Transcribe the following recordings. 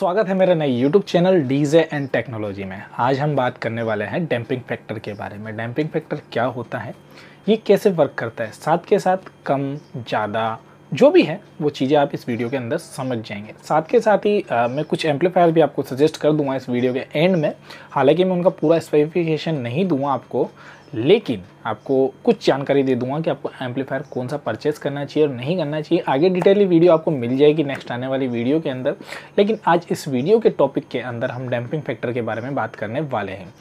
स्वागत है मेरे नए YouTube channel DJ and technology में। आज हम बात करने वाले हैं डैम्पिंग फैक्टर के बारे में। डैम्पिंग फैक्टर क्या होता है? ये कैसे वर्क करता है? साथ के साथ कम, ज़्यादा जो भी है वो चीज़ें आप इस वीडियो के अंदर समझ जाएँगे। साथ के साथ ही आ, मैं कुछ एम्पलीफायर भी आपको सजेस्ट कर दूँगा इस वीडियो के एंड में। हालाँकि मैं उनका पूरा स्पेसिफिकेशन नहीं दूँगा आपको लेकिन आपको कुछ जानकारी दे दूँगा कि आपको एम्पलीफायर कौन सा परचेस करना चाहिए और नहीं करना चाहिए। आगे डिटेली वीडियो आपको मिल जाएगी नेक्स्ट आने वाली वीडियो के अंदर। लेकिन आज इस वीडियो के टॉपिक के अंदर हम डैम्पिंग फैक्टर के बारे में बात करने वाले हैं।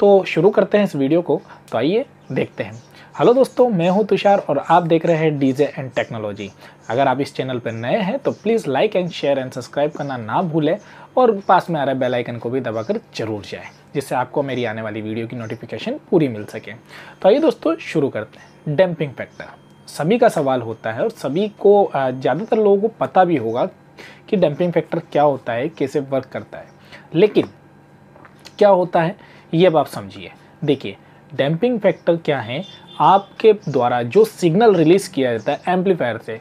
तो शुरू करते हैं इस वीडियो को। तो आइए देखते हैं। हेलो दोस्तों, मैं हूँ तुषार और आप देख रहे हैं डीजे एंड टेक्नोलॉजी। अगर आप इस चैनल पर नए हैं तो please like and share and subscribe करना ना भूलें और पास में आ रहे बेल आइकन को भी दबाकर ज़रूर जाए, जिससे आपको मेरी आने वाली वीडियो की नोटिफिकेशन पूरी मिल सके। तो आइए दोस्तों, शुरू करते हैं। Damping factor. सभी का सवाल होता है और सभी को ज़्यादातर लोगों को पता भी होगा कि डैम्पिंग फैक्टर क्या होता है, कैसे वर्क करता है। लेकिन क्या होता है, ये अब आप समझिए। देखिए डैम्पिंग फैक्टर क्या है आपके द्वारा जो सिग्नल रिलीज़ किया जाता है एम्पलीफायर से,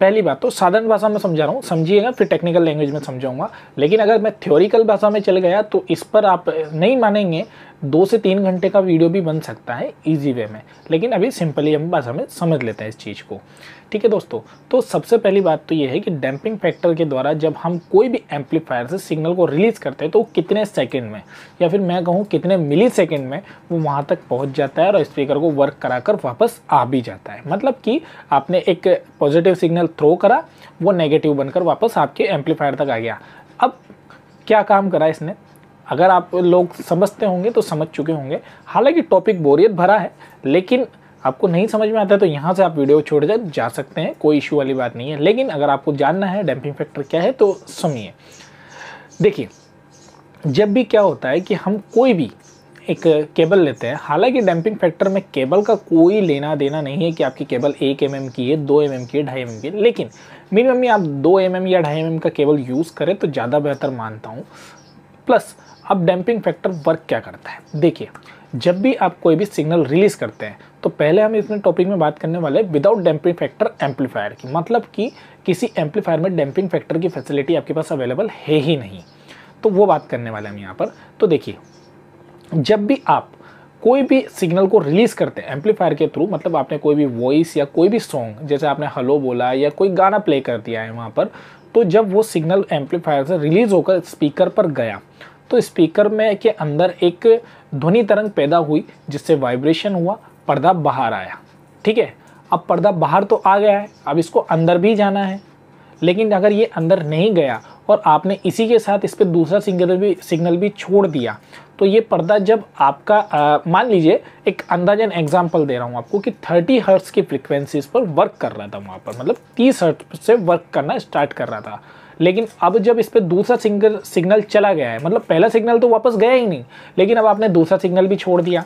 पहली बात तो साधारण भाषा में समझा रहा हूँ, समझिएगा, फिर टेक्निकल लैंग्वेज में समझाऊँगा। लेकिन अगर मैं थ्योरिकल भाषा में चल गया तो इस पर आप नहीं मानेंगे, दो से तीन घंटे का वीडियो भी बन सकता है इजी वे में। लेकिन अभी सिंपली हम भाषा में समझ लेते हैं इस चीज़ को। ठीक है दोस्तों? तो सबसे पहली बात तो ये है कि डैम्पिंग फैक्टर के द्वारा जब हम कोई भी एम्पलीफायर से सिग्नल को रिलीज़ करते हैं तो कितने सेकंड में? या फिर मैं कहूँ कितने मिली सेकेंड में वो वहाँ तक पहुँच जाता है और स्पीकर को वर्क कराकर वापस आ भी जाता है। मतलब कि आपने एक पॉजिटिव सिग्नल थ्रो करा, वो नेगेटिव बनकर वापस आपके एम्पलीफायर तक आ गया। अब क्या काम करा इसने? अगर आप लोग समझते होंगे तो समझ चुके होंगे। हालाँकि टॉपिक बोरियत भरा है, लेकिन आपको नहीं समझ में आता तो यहाँ से आप वीडियो छोड़ जा जा सकते हैं, कोई इशू वाली बात नहीं है। लेकिन अगर आपको जानना है, डैम्पिंग फैक्टर क्या है तो सुनिए। देखिए, जब भी क्या होता है कि हम कोई भी एक केबल लेते हैं, हालाँकि डैम्पिंग फैक्टर में केबल का कोई लेना देना नहीं है कि आपकी केबल एक एम की है, दो एम की है, ढाई एम की है। लेकिन मिनिमम आप दो एम या ढाई एम का केबल यूज़ करें तो ज़्यादा बेहतर मानता हूँ। प्लस, अब डैम्पिंग फैक्टर वर्क क्या करता है? देखिए, जब भी आप कोई भी सिग्नल रिलीज़ करते हैं तो पहले हम इसमें टॉपिक में बात करने वाले विदाउट डैम्पिंग फैक्टर एम्पलीफायर की। मतलब कि किसी एम्पलीफायर में डैम्पिंग फैक्टर की फैसिलिटी आपके पास अवेलेबल है ही नहीं। तो वो बात करने वाले हम यहाँ पर। तो देखिए, जब भी आप कोई भी सिग्नल को रिलीज़ करते हैं एम्पलीफायर के थ्रू मतलब आपने कोई भी वॉइस या कोई भी सॉन्ग जैसे आपने हलो बोला या कोई गाना प्ले कर दिया है वहाँ पर तो जब वो सिग्नल एम्पलीफायर से रिलीज़ होकर स्पीकर पर गया तो स्पीकर में के अंदर एक ध्वनि तरंग पैदा हुई, जिससे वाइब्रेशन हुआ पर्दा बाहर आया। ठीक है? अब पर्दा बाहर तो आ गया है, अब इसको अंदर भी जाना है। लेकिन अगर ये अंदर नहीं गया और आपने इसी के साथ इस पर दूसरा सिग्नल भी सिग्नल भी छोड़ दिया तो ये पर्दा जब आपका मान लीजिए, एक अंदाजन एग्जांपल दे रहा हूँ आपको कि 30 हर्ट्स की फ्रिक्वेंसीज पर वर्क कर रहा था वहाँ पर। मतलब 30 हर्ट्स से वर्क करना स्टार्ट कर रहा था। लेकिन अब जब इस पर दूसरा सिंगल सिग्नल चला गया है मतलब पहला सिग्नल तो वापस गया ही नहीं लेकिन अब आपने दूसरा सिग्नल भी छोड़ दिया।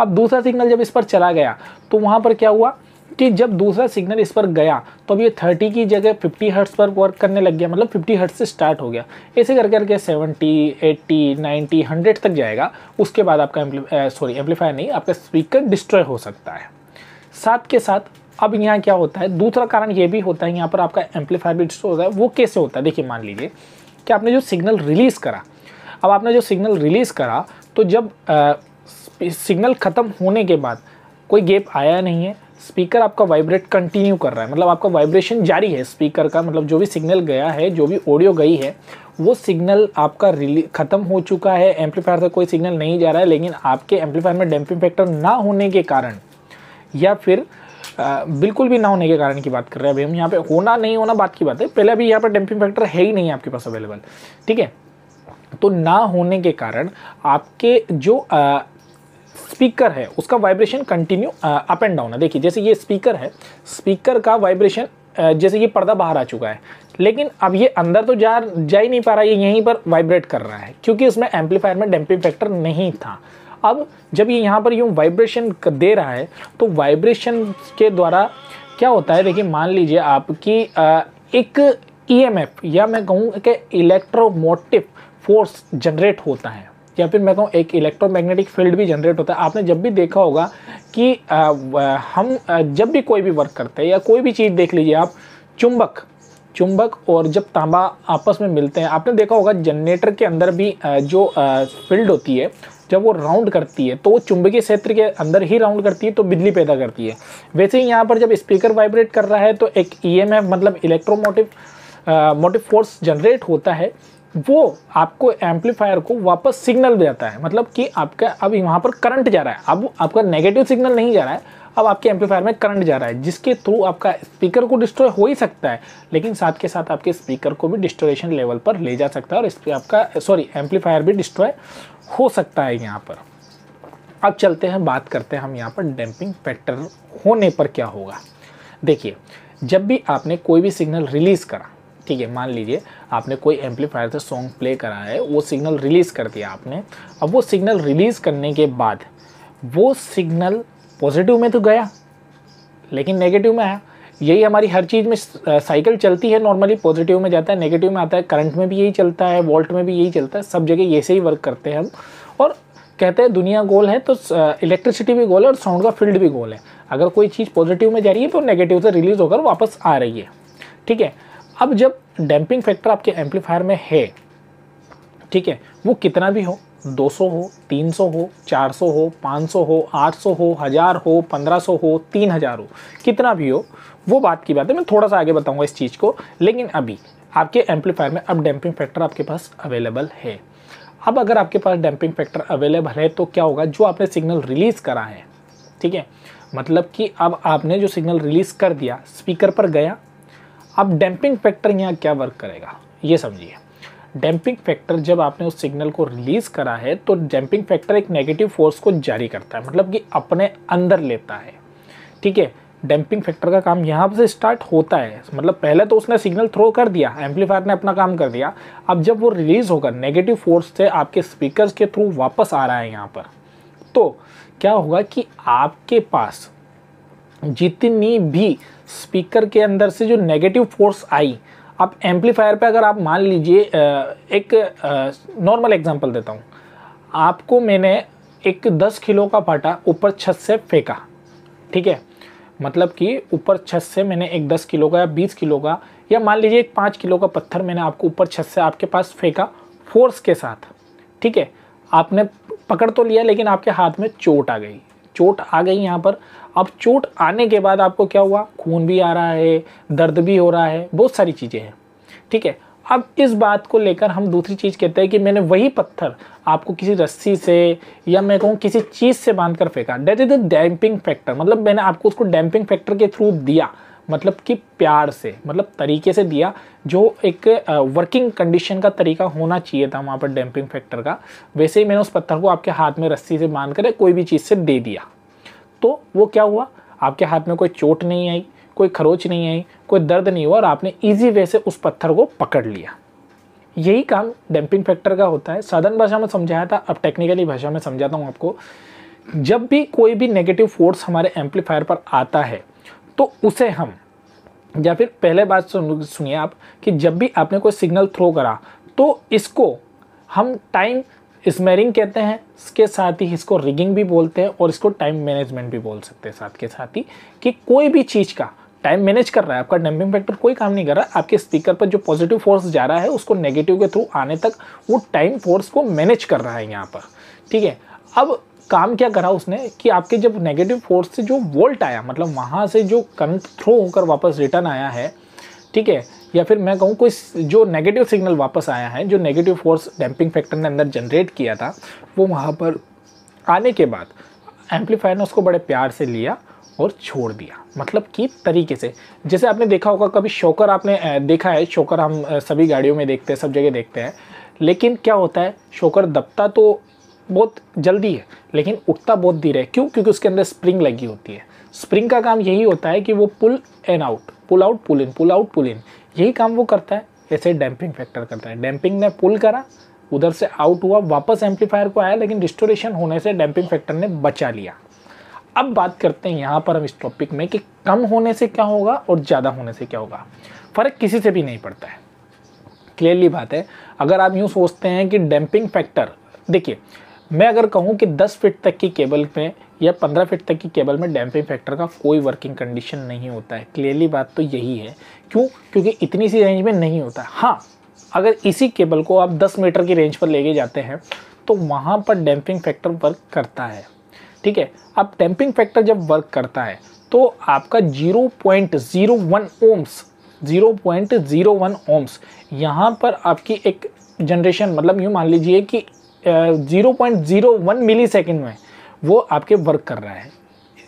अब दूसरा सिग्नल जब इस पर चला गया तो वहाँ पर क्या हुआ कि जब दूसरा सिग्नल इस पर गया तो अब ये 30 की जगह 50 हर्ट्स पर वर्क करने लग गया मतलब 50 हर्ट्स से स्टार्ट हो गया। ऐसे कर करके 70, 80, 90, 100 तक जाएगा उसके बाद आपका सॉरी एम्पलीफायर नहीं आपका स्पीकर डिस्ट्रॉय हो सकता है। साथ के साथ अब यहाँ क्या होता है? दूसरा कारण ये भी होता है, यहाँ पर आपका एम्पलीफायर भी डिस्ट्रॉय होता है, वो कैसे होता है? देखिए, मान लीजिए कि आपने जो सिग्नल रिलीज़ करा, अब आपने जो सिग्नल रिलीज़ करा तो जब सिग्नल ख़त्म होने के बाद कोई गेप आया नहीं है स्पीकर आपका वाइब्रेट कंटिन्यू कर रहा है मतलब आपका वाइब्रेशन जारी है स्पीकर का मतलब जो भी सिग्नल गया है, जो भी ऑडियो गई है, वो सिग्नल आपका रिली ख़त्म हो चुका है एम्पलीफायर से कोई सिग्नल नहीं जा रहा है, लेकिन आपके एम्पलीफायर में डैम्पिंग फैक्टर ना होने के कारण या फिर बिल्कुल भी ना होने के कारण की बात कर रहे हैं। अभी हम यहाँ पे होना नहीं होना बात की बात है। पहले अभी यहाँ पर डैम्पिंग फैक्टर है ही नहीं आपके पास अवेलेबल। ठीक है? तो ना होने के कारण आपके जो आ, स्पीकर है उसका vibration continue up and down है। देखिए जैसे ये स्पीकर है स्पीकर का वाइब्रेशन जैसे ये पर्दा बाहर आ चुका है लेकिन अब ये अंदर तो जा जा ही नहीं पा रहा ये यहीं पर वाइब्रेट कर रहा है क्योंकि इसमें एम्पलीफायर में डैम्पिंग फैक्टर नहीं था। अब जब ये यहाँ पर यूँ वाइब्रेशन दे रहा है तो वाइब्रेशन के द्वारा क्या होता है? देखिए मान लीजिए आपकी एक ईएमएफ या मैं कहूँ कि इलेक्ट्रोमोटिव फोर्स जनरेट होता है या फिर मैं कहूँ एक इलेक्ट्रोमैग्नेटिक फ़ील्ड भी जनरेट होता है। आपने जब भी देखा होगा कि आ, हम जब भी कोई भी वर्क करते हैं या कोई भी चीज़ देख लीजिए आप चुंबक चुंबक और जब तांबा आपस में मिलते हैं आपने देखा होगा जनरेटर के अंदर भी जो फ़ील्ड होती है जब वो राउंड करती है तो वो चुंबकीय क्षेत्र के अंदर ही राउंड करती है तो बिजली पैदा करती है। वैसे ही यहाँ पर जब स्पीकर वाइब्रेट कर रहा है तो एक ईएमएफ मतलब इलेक्ट्रोमोटिव मोटिव फोर्स जनरेट होता है। वो आपको एम्पलीफायर को वापस सिग्नल देता है। मतलब कि आपका, अब वहाँ पर करंट जा रहा है। अब आपका नेगेटिव सिग्नल नहीं जा रहा है, अब आपके एम्पलीफायर में करंट जा रहा है, जिसके थ्रू आपका स्पीकर को डिस्ट्रॉय हो ही सकता है। लेकिन साथ के साथ आपके स्पीकर को भी डिस्ट्रोएशन लेवल पर ले जा सकता है और आपका सॉरी एम्पलीफायर भी डिस्ट्रॉय हो सकता है यहाँ पर। अब चलते हैं, बात करते हैं हम यहाँ पर डैम्पिंग फैक्टर होने पर क्या होगा। देखिए, जब भी आपने कोई भी सिग्नल रिलीज़ करा, ठीक है, मान लीजिए आपने कोई एम्पलीफायर से सॉन्ग प्ले करा है, वो सिग्नल रिलीज़ कर दिया आपने, अब वो सिग्नल रिलीज़ करने के बाद वो सिग्नल पॉजिटिव में तो गया, लेकिन नेगेटिव में आया यही हमारी हर चीज़ में साइकिल चलती है नॉर्मली पॉजिटिव में जाता है नेगेटिव में आता है करंट में भी यही चलता है वोल्ट में भी यही चलता है, सब जगह ये से ही वर्क करते हैं हम। और कहते हैं दुनिया गोल है तो इलेक्ट्रिसिटी भी गोल है और साउंड का फ़ील्ड भी गोल है। अगर कोई चीज़ पॉजिटिव में जा रही है तो नेगेटिव से रिलीज़ होकर वापस आ रही है। ठीक है? अब जब डैम्पिंग फैक्टर आपके एम्पलीफायर में है, ठीक है, वो कितना भी हो 200 हो 300 हो 400 हो 500 हो 800 हो, हज़ार हो 1500 हो 3000 हो, कितना भी हो, वो बात की बात है। मैं थोड़ा सा आगे बताऊँगा इस चीज़ को, लेकिन अभी आपके एम्पलीफायर में अब डैम्पिंग फैक्टर आपके पास अवेलेबल है। अब अगर आपके पास डैम्पिंग फैक्टर अवेलेबल है तो क्या होगा? जो आपने सिग्नल रिलीज़ करा है, ठीक है? मतलब कि अब आपने जो सिग्नल रिलीज़ कर दिया स्पीकर पर गया, अब डैम्पिंग फैक्टर यहाँ क्या वर्क करेगा? ये समझिए। डैम्पिंग फैक्टर जब आपने उस सिग्नल को रिलीज़ करा है तो डैम्पिंग फैक्टर एक नेगेटिव फोर्स को जारी करता है मतलब कि अपने अंदर लेता है। ठीक है? डैम्पिंग फैक्टर का काम यहाँ से स्टार्ट होता है। मतलब पहले तो उसने सिग्नल थ्रो कर दिया, एम्पलीफायर ने अपना काम कर दिया। अब जब वो रिलीज़ होकर नेगेटिव फोर्स से आपके स्पीकर के थ्रू वापस आ रहा है यहाँ पर तो क्या होगा कि आपके पास जितनी भी स्पीकर के अंदर से जो नेगेटिव फोर्स आई अब एम्पलीफायर पे अगर आप मान लीजिए एक नॉर्मल एग्जांपल देता हूँ। आपको मैंने एक 10 किलो का पाटा ऊपर छत से फेंका, ठीक है? मतलब कि ऊपर छत से मैंने एक 10 किलो का या 20 किलो का या मान लीजिए एक पाँच किलो का पत्थर मैंने आपको ऊपर छत से आपके पास फेंका फोर्स के साथ, ठीक है? आपने पकड़ तो लिया, लेकिन आपके हाथ में चोट आ गई। चोट आ गई यहाँ पर। अब चोट आने के बाद आपको क्या हुआ? खून भी आ रहा है, दर्द भी हो रहा है, बहुत सारी चीज़ें हैं। ठीक है? अब इस बात को लेकर हम दूसरी चीज़ कहते हैं कि मैंने वही पत्थर आपको किसी रस्सी से या मैं कहूँ किसी चीज़ से बाँध कर फेंका। That is the damping factor मतलब मैंने आपको उसको डैम्पिंग फैक्टर के थ्रू दिया। मतलब कि प्यार से मतलब तरीके से दिया, जो एक वर्किंग कंडीशन का तरीका होना चाहिए था वहाँ पर डैम्पिंग फैक्टर का। वैसे ही मैंने उस पत्थर को आपके हाथ में रस्सी से बाँध कर कोई भी चीज़ से दे दिया। तो वो क्या हुआ? आपके हाथ में कोई चोट नहीं आई, कोई खरोच नहीं आई, कोई दर्द नहीं हुआ और आपने ईजी वे से उस पत्थर को पकड़ लिया। यही काम डैम्पिंग फैक्टर का होता है। साधारण भाषा में समझाया था, अब टेक्निकली भाषा में समझाता हूँ आपको। जब भी कोई भी नेगेटिव फोर्स हमारे एम्पलीफायर पर आता है तो उसे हम, या फिर पहले बात सुनिए आप, कि जब भी आपने कोई सिग्नल थ्रो करा तो इसको हम टाइम स्मेरिंग कहते हैं, इसके साथ ही इसको रिगिंग भी बोलते हैं, और इसको टाइम मैनेजमेंट भी बोल सकते हैं साथ के साथ ही, कि कोई भी चीज़ का टाइम मैनेज कर रहा है, आपका डैम्पिंग फैक्टर कोई काम नहीं कर रहा है आपके स्पीकर पर जो पॉजिटिव फोर्स जा रहा है, उसको नेगेटिव के थ्रू आने तक वो टाइम फोर्स को मैनेज कर रहा है यहाँ पर, ठीक है? अब काम क्या करा उसने कि आपके जब नेगेटिव फोर्स से जो वोल्ट आया मतलब वहाँ से जो करंट थ्रो होकर वापस रिटर्न आया है, ठीक है? या फिर मैं कहूँ कोई जो नेगेटिव सिग्नल वापस आया है, जो नेगेटिव फोर्स डैम्पिंग फैक्टर ने अंदर जनरेट किया था, वो वहाँ पर आने के बाद एम्पलीफायर ने उसको बड़े प्यार से लिया और छोड़ दिया। मतलब कि तरीके से। जैसे आपने देखा होगा, कभी शोकर आपने देखा है, शोकर हम सभी गाड़ियों में देखते हैं, सब जगह देखते हैं। लेकिन क्या होता है, शोकर दबता तो बहुत जल्दी है, लेकिन उठता बहुत धीरे है। क्यों? क्योंकि उसके अंदर स्प्रिंग लगी होती है। स्प्रिंग का काम यही होता है कि वो pull and out pull out pull in pull out pull in यही काम वो करता है, ऐसे डैम्पिंग फैक्टर करता है। डैम्पिंग ने पुल करा, उधर से आउट हुआ, वापस एम्पलीफायर को आया, लेकिन डिस्टोरेशन होने से डैम्पिंग फैक्टर ने बचा लिया। अब बात करते हैं यहाँ पर हम इस टॉपिक में कि कम होने से क्या होगा और ज़्यादा होने से क्या होगा। फ़र्क किसी से भी नहीं पड़ता है। क्लियरली बात है। अगर आप यूँ सोचते हैं कि डैम्पिंग फैक्टर देखिए मैं अगर कहूँ कि 10 फीट तक की केबल में या 15 फीट तक की केबल में डैम्पिंग फैक्टर का कोई वर्किंग कंडीशन नहीं होता है। क्लियरली बात तो यही है। क्यों? क्योंकि इतनी सी रेंज में नहीं होता। हाँ अगर इसी केबल को आप 10 मीटर की रेंज पर लेके जाते हैं तो वहाँ पर डैम्पिंग फैक्टर वर्क करता है। ठीक है? अब डैम्पिंग फैक्टर जब वर्क करता है तो आपका 0.01 ओम्स 0.01 ओम्स यहाँ पर आपकी एक जनरेशन मतलब यूँ मान लीजिए कि zero point zero one millisecond में वो आपके वर्क कर रहा है।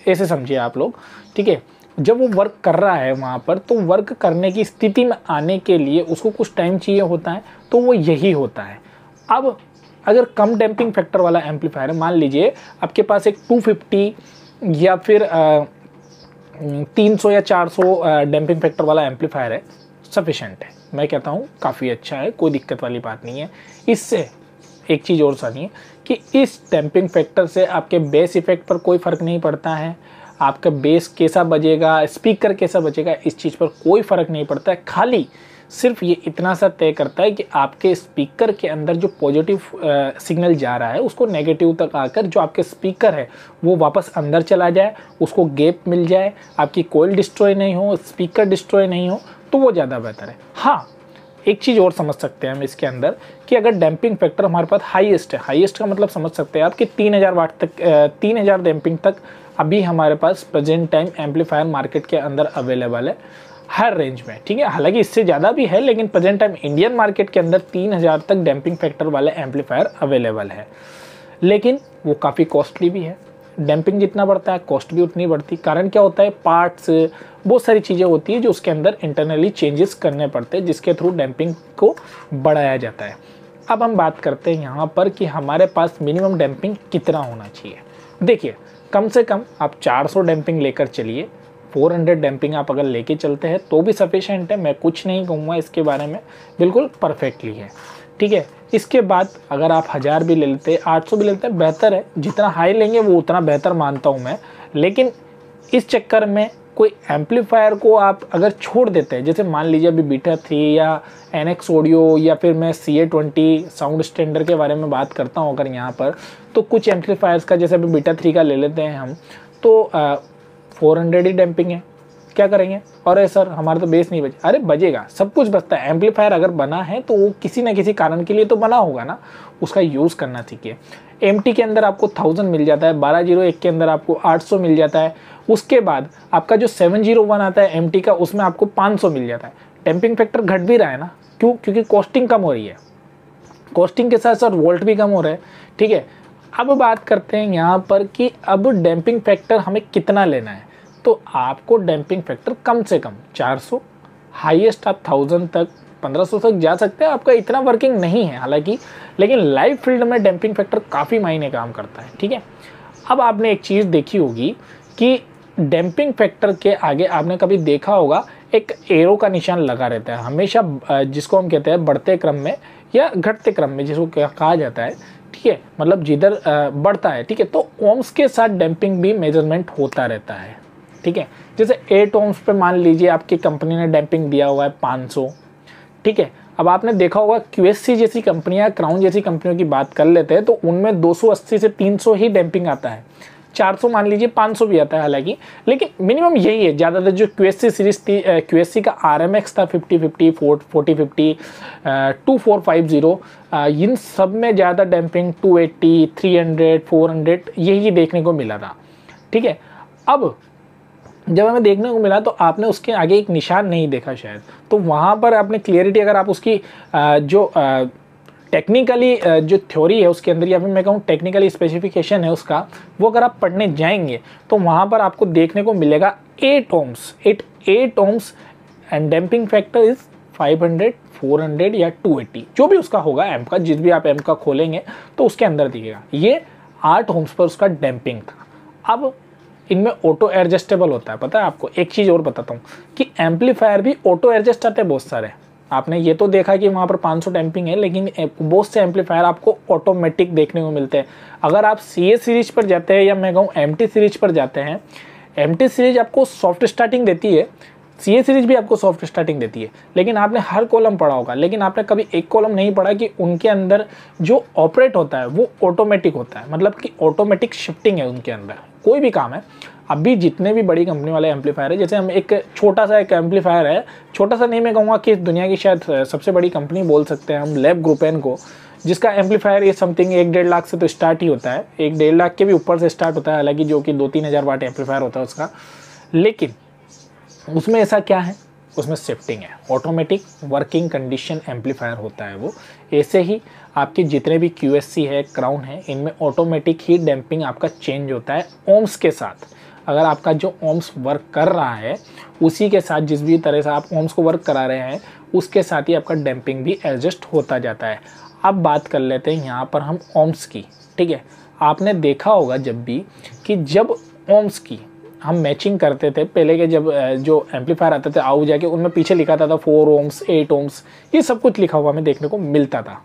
ऐसे समझिए आप लोग, ठीक है? जब वो वर्क कर रहा है वहाँ पर तो वर्क करने की स्थिति में आने के लिए उसको कुछ टाइम चाहिए होता है तो वो यही होता है। अब अगर कम डैम्पिंग फैक्टर वाला एम्पलीफायर मान लीजिए आपके पास एक 250 या फिर तीन सौ या चार सौ डैम्पिंग फैक्टर वाला एम्पलीफायर है सफिशेंट है। मैं कहता हूँ, काफ़ी अच्छा है, कोई दिक्कत वाली बात नहीं है। इससे एक चीज़ और है कि इस डैम्पिंग फैक्टर से आपके बेस इफ़ेक्ट पर कोई फ़र्क नहीं पड़ता है। आपका बेस कैसा बजेगा स्पीकर कैसा बजेगा, इस चीज़ पर कोई फ़र्क नहीं पड़ता है। खाली सिर्फ़ ये इतना सा तय करता है कि आपके स्पीकर के अंदर जो पॉजिटिव सिग्नल जा रहा है, उसको नेगेटिव तक आकर जो आपके स्पीकर है, वो वापस अंदर चला जाए, उसको गैप मिल जाए, आपकी कोयल डिस्ट्रॉय नहीं हो स्पीकर डिस्ट्रॉय नहीं हो तो वो ज़्यादा बेहतर है। हाँ एक चीज़ और समझ सकते हैं हम इसके अंदर कि अगर डैम्पिंग फैक्टर हमारे पास हाईएस्ट है हाईएस्ट का मतलब समझ सकते हैं आप कि तीन हज़ार वाट तक तीन हज़ार डैम्पिंग तक अभी हमारे पास प्रेजेंट टाइम एम्पलीफायर मार्केट के अंदर अवेलेबल है, हर रेंज में, ठीक है? हालाँकि इससे ज़्यादा भी है, लेकिन प्रेजेंट टाइम इंडियन मार्केट के अंदर तीन हज़ार तक डैम्पिंग फैक्टर वाले एम्पलीफायर अवेलेबल है। लेकिन वो काफ़ी कॉस्टली भी है। डैम्पिंग जितना बढ़ता है कॉस्ट भी उतनी बढ़ती कारण क्या होता है? पार्ट्स बहुत सारी चीज़ें होती है जो उसके अंदर इंटरनली चेंजेस करने पड़ते हैं, जिसके थ्रू डैम्पिंग को बढ़ाया जाता है। अब हम बात करते हैं यहाँ पर कि हमारे पास मिनिमम डैम्पिंग कितना होना चाहिए। देखिए, कम से कम आप 400 डैम्पिंग लेकर चलिए। 400 डैम्पिंग आप अगर लेके चलते हैं तो भी सफिशेंट है। मैं कुछ नहीं कहूँगा इसके बारे में। बिल्कुल परफेक्टली है। ठीक है? इसके बाद अगर आप हज़ार भी ले लेते, आठ सौ भी लेते हैं बेहतर है। जितना हाई लेंगे, वो उतना बेहतर मानता हूँ मैं। लेकिन इस चक्कर में कोई एम्पलीफायर को आप अगर छोड़ देते हैं जैसे मान लीजिए अभी बीटा थ्री या एन एक्स ऑडियो या फिर मैं C A twenty sound standard के बारे में बात करता हूँ अगर यहाँ पर तो कुछ एम्पलीफायर्स का, जैसे अभी बीटा थ्री का ले लेते हैं हम तो फोर हंड्रेड ही डैम्पिंग है। क्या करेंगे? अरे सर, हमारा तो बेस नहीं बजे अरे, बजेगा। सब कुछ बचता है। एम्पलीफायर अगर बना है तो वो किसी ना किसी कारण के लिए तो बना होगा ना। उसका यूज़ करना सीखिए एम के अंदर आपको थाउज़ेंड मिल जाता है। बारह ज़ीरो एक के अंदर आपको आठ सौ मिल जाता है। उसके बाद आपका जो सेवन ज़ीरो वन आता है एमटी का, उसमें आपको पाँच सौ मिल जाता है। टेम्पिंग फैक्टर घट भी रहा है ना। क्यों? क्योंकि कॉस्टिंग कम हो रही है। कॉस्टिंग के साथ साथ वोल्ट भी कम हो रहा है। ठीक है? अब बात करते हैं यहाँ पर कि अब डैम्पिंग फैक्टर हमें कितना लेना है। तो आपको डैम्पिंग फैक्टर कम से कम 400 हाईएस्ट आप थाउज़ेंड तक 1500 तक जा सकते हैं। आपका इतना वर्किंग नहीं है, हालाँकि, लेकिन लाइव फ़ील्ड में डैम्पिंग फैक्टर काफ़ी मायने काम करता है, ठीक है? अब आपने एक चीज़ देखी होगी कि डैम्पिंग फैक्टर के आगे आपने कभी देखा होगा, एक एरो का निशान लगा रहता है। हमेशा जिसको हम कहते हैं बढ़ते क्रम में या घटते क्रम में, जिसको कहा जाता है, ठीक है? मतलब जिधर बढ़ता है, ठीक है? तो ओम्स के साथ डैम्पिंग भी मेज़रमेंट होता रहता है। ठीक है? जैसे एट ओम्स पे मान लीजिए आपकी कंपनी ने डैम्पिंग दिया हुआ है 500 ठीक है? अब आपने देखा होगा क्यूएससी जैसी कंपनियाँ क्राउन जैसी कंपनियों की बात कर लेते हैं तो उनमें 280 से 300 ही डैम्पिंग आता है। 400 मान लीजिए 500 भी आता है हालाँकि। लेकिन मिनिमम यही है, ज़्यादातर जो क्यूएससी सीरीज़ थी क्यू का आरएमएक्स था 50 50 40 50 टू फोर फाइव ज़ीरो इन सब में ज़्यादा डैम्पिंग 280 300 400 यही देखने को मिला था। ठीक है? अब जब हमें देखने को मिला तो आपने उसके आगे एक निशान नहीं देखा शायद। तो वहाँ पर आपने क्लियरिटी अगर आप उसकी जो टेक्निकली जो थ्योरी है उसके अंदर या फिर मैं कहूँ टेक्निकली स्पेसिफिकेशन है उसका वो अगर आप पढ़ने जाएँगे तो वहाँ पर आपको देखने को मिलेगा eight ohms eight eight ohms and damping factor is 500, 400 या 280 जो भी उसका होगा एम का जिस भी आप एम का खोलेंगे तो उसके अंदर दिखेगा। ये आठ होम्स पर उसका डैम्पिंग था। अब इनमें ऑटो एडजस्टेबल होता है। पता है आपको? एक चीज़ और बताता हूँ कि एम्पलीफायर भी ऑटो एडजस्ट आते हैं बहुत सारे। आपने ये तो देखा कि वहाँ पर 500 डैम्पिंग है, लेकिन बहुत से एम्पलीफायर आपको ऑटोमेटिक देखने को मिलते हैं। अगर आप सीए सीरीज़ पर जाते हैं या मैं कहूँ एम सीरीज़ पर जाते हैं एमटी सीरीज़ आपको सॉफ्ट स्टार्टिंग देती है सी ए सीरीज़ भी आपको सॉफ्ट स्टार्टिंग देती है। लेकिन आपने हर कॉलम पढ़ा होगा, लेकिन आपने कभी एक कॉलम नहीं पढ़ा कि उनके अंदर जो ऑपरेट होता है, वो ऑटोमेटिक होता है। मतलब कि ऑटोमेटिक शिफ्टिंग है उनके अंदर। कोई भी काम है, अभी जितने भी बड़ी कंपनी वाले एम्पलीफायर है, जैसे हम एक छोटा सा एक एम्पलीफायर है, छोटा सा नहीं मैं कहूँगा कि दुनिया की शायद सबसे बड़ी कंपनी बोल सकते हैं हम लैब ग्रुप एन को, जिसका एम्पलीफायर ये समथिंग एक डेढ़ लाख से तो स्टार्ट ही होता है। एक डेढ़ लाख के भी ऊपर से स्टार्ट होता है, हालाँकि जो कि दो तीन हज़ार वाट एम्पलीफायर होता है उसका। लेकिन उसमें ऐसा क्या है? उसमें शिफ्टिंग है। ऑटोमेटिक वर्किंग कंडीशन एम्पलीफायर होता है वो। ऐसे ही आपके जितने भी क्यूएससी है क्राउन है, इनमें ऑटोमेटिक ही डैम्पिंग आपका चेंज होता है ओम्स के साथ। अगर आपका जो ओम्स वर्क कर रहा है, उसी के साथ जिस भी तरह से आप ओम्स को वर्क करा रहे हैं, उसके साथ ही आपका डैम्पिंग भी एडजस्ट होता जाता है। अब बात कर लेते हैं यहाँ पर हम ओम्स की, ठीक है? आपने देखा होगा जब भी कि जब ओम्स की हम मैचिंग करते थे पहले के जब जो एम्पलीफायर आते थे आउ जाके उनमें पीछे लिखा था, था फोर ओम्स एट ओम्स ये सब कुछ लिखा हुआ हमें देखने को मिलता था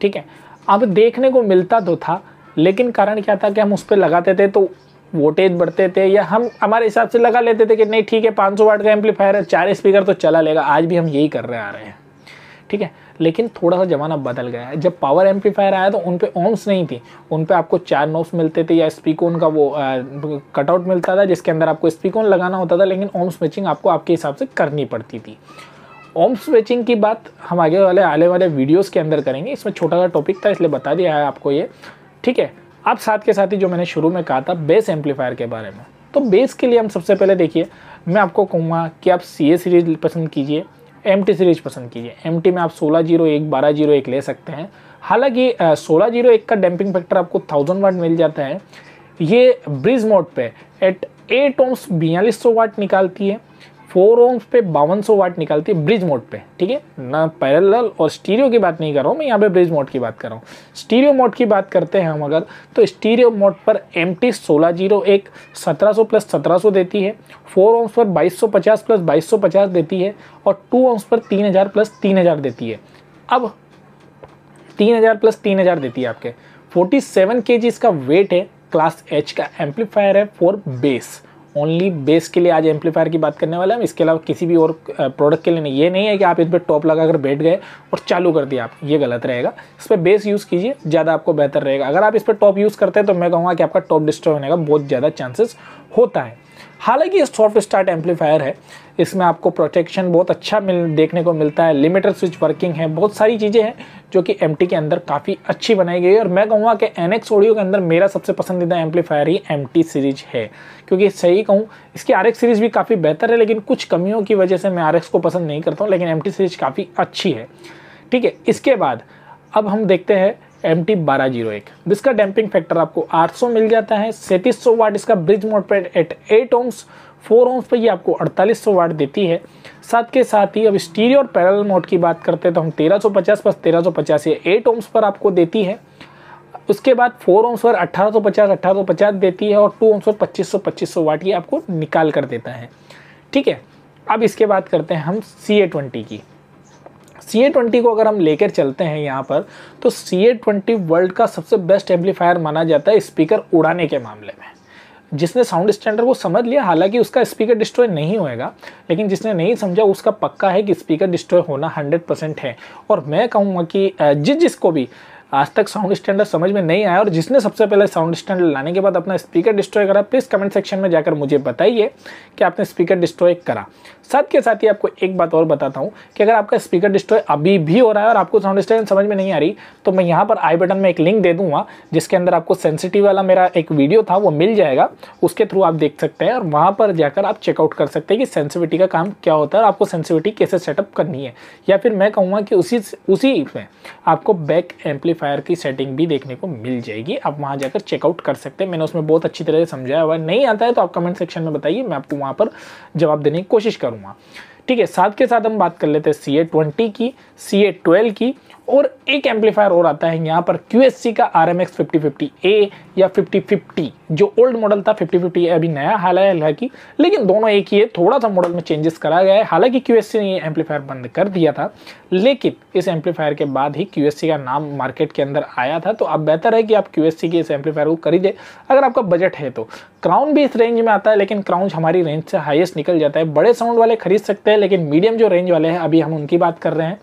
ठीक है? अब देखने को मिलता तो था लेकिन कारण क्या था कि हम उस पर लगाते थे तो वोल्टेज बढ़ते थे या हम हमारे हिसाब से लगा लेते थे कि नहीं ठीक है 500 वाट का एम्पलीफायर है चार स्पीकर तो चला लेगा आज भी हम यही कर रहे आ रहे हैं ठीक है? लेकिन थोड़ा सा ज़माना बदल गया है। जब पावर एम्पलीफायर आया तो उन पर ओम्स नहीं थी। उन पर आपको चार नोब्स मिलते थे या स्पीकोन का वो कटआउट मिलता था जिसके अंदर आपको स्पीकोन लगाना होता था, लेकिन ओम स्विचिंग आपको आपके हिसाब से करनी पड़ती थी। ओम स्विचिंग की बात हम आगे वाले आने वाले वीडियोस के अंदर करेंगे। इसमें छोटा सा टॉपिक था, इसलिए बता दिया है आपको ये। ठीक है अब साथ के साथ ही जो मैंने शुरू में कहा था बेस एम्पलीफायर के बारे में। तो बेस के लिए हम सबसे पहले देखिए, मैं आपको कहूँगा कि आप सी ए सीरीज़ पसंद कीजिए। एम टी सीरीज़ पसंद कीजिए। एम टी में आप सोलह ज़ीरो एक, बारह ज़ीरो एक ले सकते हैं। हालाँकि सोलह ज़ीरो एक का डैम्पिंग फैक्टर आपको थाउज़ेंड वाट मिल जाता है। ये ब्रिज मोड पे एट एट ओम्स बयालीस सौ वाट निकालती है। फोर ओम्स पे बावन सौ वाट निकालती है ब्रिज मोड पे, ठीक है? ना पैरेलल और स्टीरियो की बात नहीं कर रहा हूँ, मैं यहाँ पे ब्रिज मोड की बात कर रहा हूँ। स्टीरियो मोड की बात करते हैं हम अगर तो स्टीरियो मोड पर एम टी सोलह ज़ीरो एक सत्रह सौ प्लस सत्रह सौ देती है, फोर ओम्स पर बाईस सौ पचास प्लस बाईस सौ पचास देती है, और टू ओम्स पर तीन हज़ार प्लस तीन हज़ार देती है। अब तीन हज़ार प्लस तीन हज़ार देती है आपके। फोर्टी सेवन के जी इसका वेट है क्लास एच का एम्पलीफायर है फॉर बेस ओनली बेस के लिए आज एम्पलीफायर की बात करने वाले हम इसके अलावा किसी भी और प्रोडक्ट के लिए नहीं। ये नहीं है कि आप इस पर टॉप लगा कर बैठ गए और चालू कर दिया आप। ये गलत रहेगा। इस पर बेस यूज़ कीजिए, ज़्यादा आपको बेहतर रहेगा। अगर आप इस पर टॉप यूज़ करते हैं तो मैं कहूँगा कि आपका टॉप डिस्टर्ब होने का बहुत ज़्यादा चांसेस होता है। हालाँकि ये सॉफ्ट स्टार्ट एम्पलीफायर है, इसमें आपको प्रोटेक्शन बहुत अच्छा मिल, देखने को मिलता है लिमिटेड स्विच वर्किंग है, बहुत सारी चीज़ें हैं जो कि एमटी के अंदर काफ़ी अच्छी बनाई गई है। और मैं कहूँगा कि एन ऑडियो के अंदर मेरा सबसे पसंदीदा एम्पलीफायर ही एमटी सीरीज़ है, क्योंकि सही कहूँ, इसकी आरएक्स सीरीज़ भी काफ़ी बेहतर है, लेकिन कुछ कमियों की वजह से मैं आरएक्स को पसंद नहीं करता हूँ, लेकिन एमटी सीरीज़ काफ़ी अच्छी है। ठीक है, इसके बाद अब हम देखते हैं एम टी बारह ज़ीरो एक। जिसका डैम्पिंग फैक्टर आपको 800 मिल जाता है, सैंतीस सौ वाट इसका ब्रिज मोड पर eight eight ohms four ohms पर ये आपको 4800 वाट देती है। साथ के साथ ही अब स्टीरियो और पैरल मोड की बात करते हैं तो हम 1350 प्लस 1350 ये एट ओम्स पर आपको देती है। उसके बाद फोर ओम्स पर 1850 1850 देती है और टू ओम्स पर 2500 2500 वाट ये आपको निकाल कर देता है। ठीक है, अब इसके बाद करते हैं हम सी ए ट्वेंटी की। सी ए ट्वेंटी को अगर हम लेकर चलते हैं यहाँ पर तो सी ए ट्वेंटी वर्ल्ड का सबसे बेस्ट एम्पलीफायर माना जाता है स्पीकर उड़ाने के मामले में। जिसने साउंड स्टैंडर्ड को समझ लिया, हालाँकि उसका स्पीकर डिस्ट्रॉय नहीं होएगा, लेकिन जिसने नहीं समझा, उसका पक्का है कि स्पीकर डिस्ट्रॉय होना हंड्रेड परसेंट है। और मैं कहूँगा कि जिस जिसको भी आज तक साउंड स्टैंडर्ड समझ में नहीं आया और जिसने सबसे पहले साउंड स्टैंडर्ड लाने के बाद अपना स्पीकर डिस्ट्रॉय करा प्लीज़ कमेंट सेक्शन में जाकर मुझे बताइए कि आपने स्पीकर डिस्ट्रॉय करा। साथ के साथ ही आपको एक बात और बताता हूँ कि अगर आपका स्पीकर डिस्ट्रॉय अभी भी हो रहा है और आपको साउंड स्टैंडर्ड समझ में नहीं आ रही तो मैं यहाँ पर आई बटन में एक लिंक दे दूँगा, जिसके अंदर आपको सेंसिटिव वाला मेरा एक वीडियो था, वो मिल जाएगा। उसके थ्रू आप देख सकते हैं और वहाँ पर जाकर आप चेकआउट कर सकते हैं कि सेंसिविटी का काम क्या होता है और आपको सेंसिविटी कैसे सेटअप करनी है। या फिर मैं कहूँगा कि उसी उसी में आपको बैक एम्पलीफायर की सेटिंग भी देखने को मिल जाएगी। आप वहाँ जाकर चेकआउट कर सकते हैं। मैंने उसमें बहुत अच्छी तरह से समझाया हुआ नहीं आता है तो आप कमेंट सेक्शन में बताइए। मैं आपको वहाँ पर जवाब देने की कोशिश करूँगा। ठीक है, साथ के साथ हम बात कर लेते हैं सी ए ट्वेंटी की सी ए ट्वेल्व की और एक एम्पलीफायर और आता है यहाँ पर क्यूएससी का R M X fifty fifty A या फिफ्टी फिफ्टी जो ओल्ड मॉडल था फिफ्टी फिफ्टी अभी नया हाल है हालाँकि, लेकिन दोनों एक ही है थोड़ा सा मॉडल में चेंजेस करा गया है। हालाँकि क्यूएससी ने ये एम्पलीफायर बंद कर दिया था, लेकिन इस एम्पलीफायर के बाद ही क्यूएससी का नाम मार्केट के अंदर आया था तो अब बेहतर है कि आप क्यूएससी के इस एम्पलीफायर को खरीदे। अगर आपका बजट है तो। क्राउन भी इस रेंज में आता है, लेकिन क्राउन हमारी रेंज से हाईएस्ट निकल जाता है। बड़े साउंड वाले खरीद सकते हैं, लेकिन मीडियम जो रेंज वाले हैं, अभी हम उनकी बात कर रहे हैं।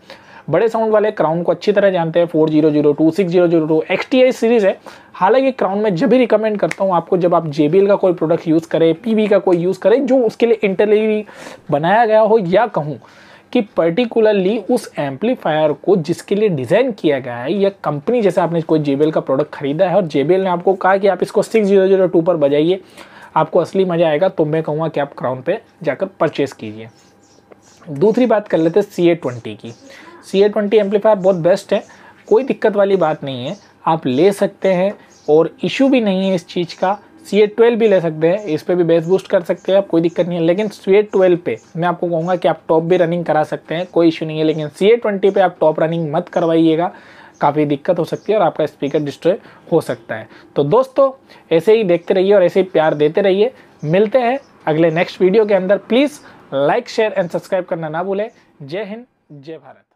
बड़े साउंड वाले क्राउन को अच्छी तरह जानते हैं four zero zero two six zero zero two X T I series है। हालाँकि क्राउन में जब भी रिकमेंड करता हूँ, आपको जब आप जे का कोई प्रोडक्ट यूज़ करें पी का कोई यूज़ करें, जो उसके लिए इंटरली बनाया गया हो या कहूँ कि पर्टिकुलरली उस एम्पलीफायर को जिसके लिए डिज़ाइन किया गया है या कंपनी जैसे आपने कोई जेबेल का प्रोडक्ट खरीदा है और जेबेल ने आपको कहा कि आप इसको सिक्स ज़ीरो ज़ीरो टू पर बजाइए, आपको असली मज़ा आएगा तो मैं कहूँगा कि आप क्राउन पे जाकर परचेस कीजिए। दूसरी बात कर लेते हैं सी ए ट्वेंटी की। सी ए ट्वेंटी एम्पलीफायर बहुत बेस्ट है। कोई दिक्कत वाली बात नहीं है। आप ले सकते हैं और इशू भी नहीं है इस चीज़ का। सी ए ट्वेल्व भी ले सकते हैं। इस पर भी बेस बूस्ट कर सकते हैं आप, कोई दिक्कत नहीं है। लेकिन सी ए ट्वेल्व पे मैं आपको कहूँगा कि आप टॉप भी रनिंग करा सकते हैं। कोई इशू नहीं है। लेकिन सी ए ट्वेंटी पे आप टॉप रनिंग मत करवाइएगा। काफ़ी दिक्कत हो सकती है और आपका स्पीकर डिस्ट्रॉय हो सकता है। तो दोस्तों, ऐसे ही देखते रहिए और ऐसे ही प्यार देते रहिए। मिलते हैं अगले नेक्स्ट वीडियो के अंदर। Please like share and subscribe करना ना भूलें। जय हिंद, जय भारत।